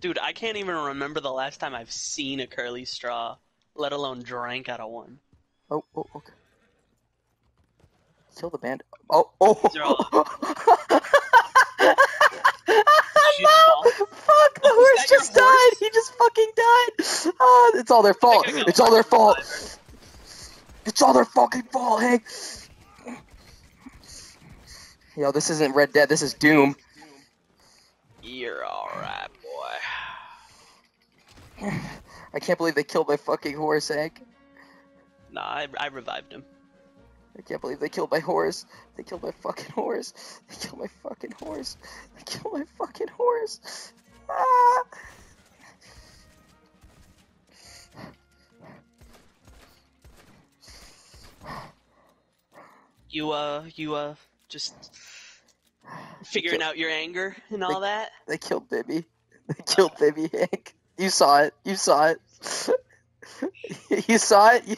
Dude, I can't even remember the last time I've seen a curly straw, let alone drank out of one. Oh, oh, okay. Kill the band. Oh, oh. These are all- no! Fuck! The horse just died. horse? He just fucking died. Oh, it's all their fault. It's all their fault. It's all their fucking fault, Hank. Yo, this isn't Red Dead. This is Doom. You're alright. I can't believe they killed my fucking horse, Hank. Nah, I, I revived him. I can't believe they killed my horse. They killed my fucking horse. They killed my fucking horse. They killed my fucking horse. Ah! You, uh, you, uh, just figuring out your anger and all that? They killed Bibby. They killed Bibby, Hank. You saw it. You saw it. you saw it. You